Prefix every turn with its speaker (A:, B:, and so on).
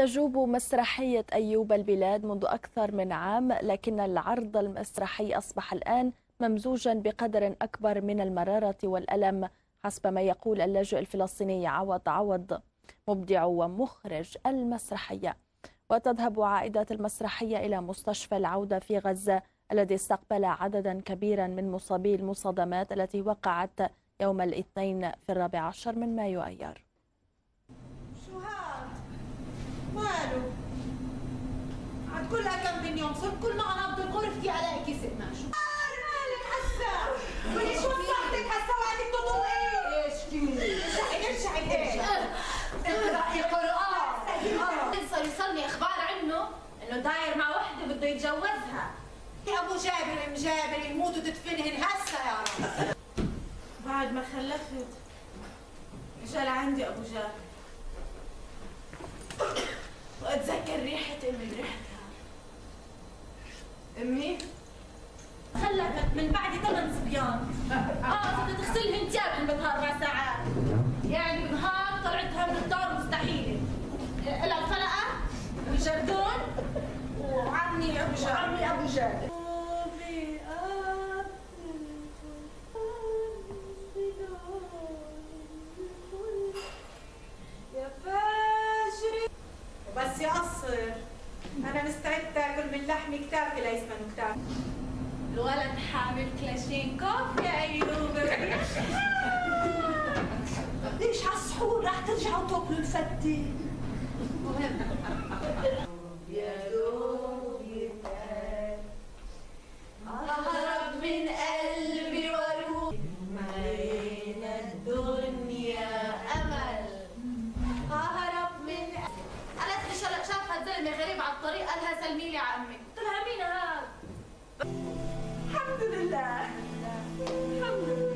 A: تجوب مسرحية أيوب البلاد منذ أكثر من عام لكن العرض المسرحي أصبح الآن ممزوجا بقدر أكبر من المرارة والألم حسب ما يقول اللاجئ الفلسطيني عوض عوض مبدع ومخرج المسرحية. وتذهب عائدات المسرحية إلى مستشفى العودة في غزة الذي استقبل عددا كبيرا من مصابي المصادمات التي وقعت يوم الاثنين في الرابع عشر من مايو أيار.
B: كلها كم من يوم صرت كل ما انضف غرفتي الاقي كيس قماش مالك هسا؟ وليش وسعتك هسا وقتك تطول إيه؟ إيش في؟ ارجعي ارجعي إيه؟ اقرأي قرآن
C: صار يوصلني أخبار عنه إنه داير مع وحدة بده يتجوزها.
B: يا أبو جابر أم جابر يموت وتدفنهن هسا يا رب.
C: بعد ما خلفت اجى لعندي أبو جابر. وأتذكر ريحة أمي ريحتها. أمي. خلفت من بعد ثمان صبيان. آه بدها تغسلهن ثيابهن بالنهار أربع ساعات يعني بالنهار طلعتها من الدار مستحيلة لها الفلقة والجردون وعمي أبو جابر وعمي أبو جابر
B: أنا مستعد تاكل من لحم كتافي ليسمن كتافي
C: الولد حامل كلاشينكوف يا ايوب
B: ليش على السحور رح ترجعوا تاكلوا الفتة
C: سلمي لي على قلت لها مين هذا. الحمد لله. الحمد لله.